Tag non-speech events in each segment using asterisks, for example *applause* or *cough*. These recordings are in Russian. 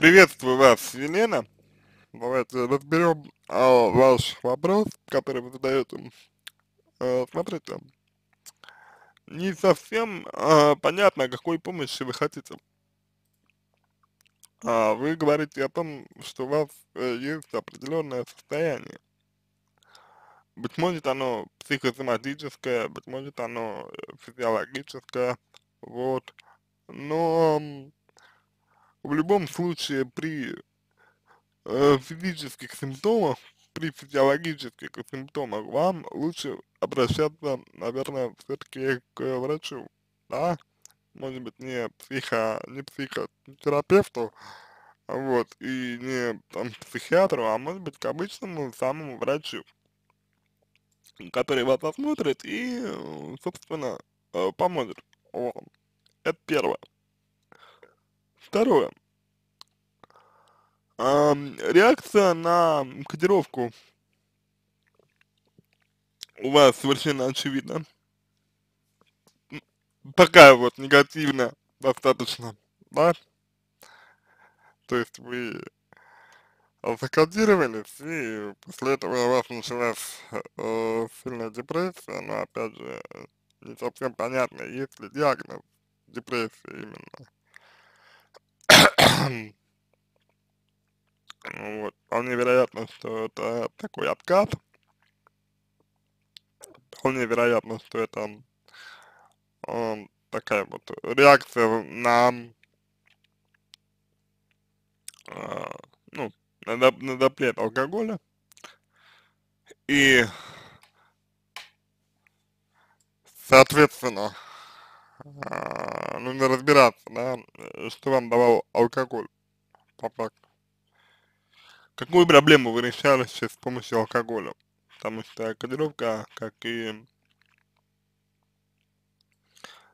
Приветствую вас, Елена. Давайте разберем а, ваш вопрос, который вы задаете. А, смотрите, не совсем а, понятно, какой помощи вы хотите. А, вы говорите о том, что у вас э, есть определенное состояние. Быть может оно психосоматическое, быть может оно э, физиологическое, вот. Но в любом случае при э, физических симптомах, при физиологических симптомах вам лучше обращаться, наверное, все-таки к врачу, да, может быть, не психо, не психотерапевту, вот, и не там психиатру, а может быть к обычному самому врачу, который вас осмотрит и, собственно, э, поможет вам. Это первое. Второе. Реакция на кодировку у вас совершенно очевидна. Такая вот негативная достаточно, да? То есть вы закодировались, и после этого у вас началась э, сильная депрессия, но опять же, не совсем понятно, есть ли диагноз депрессии именно. Ну вот, вполне вероятно, что это такой откат. Вполне вероятно, что это э, такая вот реакция на, э, ну, на, на запрет алкоголя. И, соответственно, э, нужно разбираться, да, что вам давал алкоголь по факту. Какую проблему вы решали сейчас с помощью алкоголя? Потому что кодировка, как и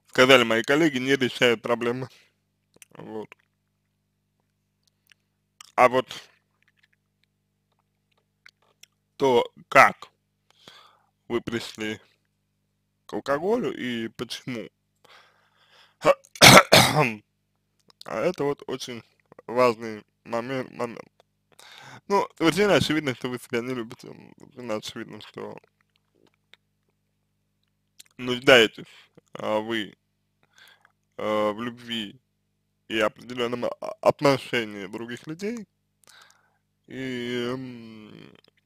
сказали мои коллеги, не решает проблемы. Вот. А вот то, как вы пришли к алкоголю и почему, а это вот очень важный момент, момент. Ну, совершенно очевидно, что вы себя не любите, совершенно очевидно, что нуждаетесь а, вы а, в любви и определенном отношении других людей, и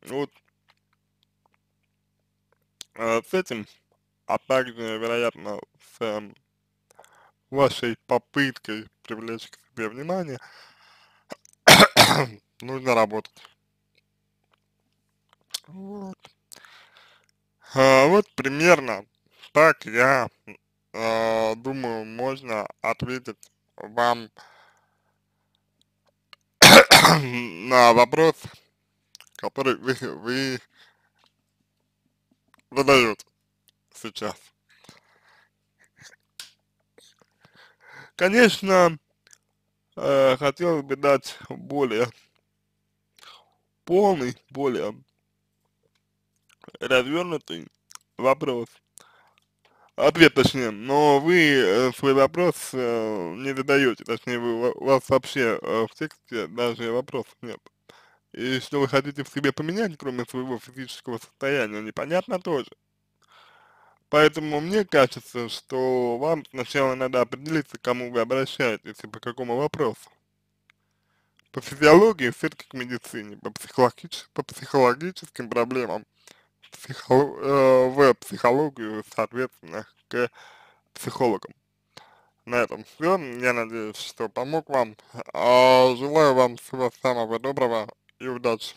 вот а, с этим, а также, вероятно, с вашей попыткой привлечь к себе внимание, *coughs* нужно работать. Вот. А, вот примерно так я э, думаю, можно ответить вам *coughs* на вопрос, который вы, вы задаете сейчас. Конечно, э, хотелось бы дать более полный, более развернутый вопрос, ответ точнее, но вы э, свой вопрос э, не задаете, точнее вы, у вас вообще э, в тексте даже вопросов нет. И что вы хотите в себе поменять, кроме своего физического состояния, непонятно тоже. Поэтому мне кажется, что вам сначала надо определиться, к кому вы обращаетесь и по какому вопросу по физиологии все-таки к медицине, по, психологич, по психологическим проблемам, психо, э, в психологию, соответственно, к психологам. На этом все. Я надеюсь, что помог вам. А, желаю вам всего самого доброго и удачи.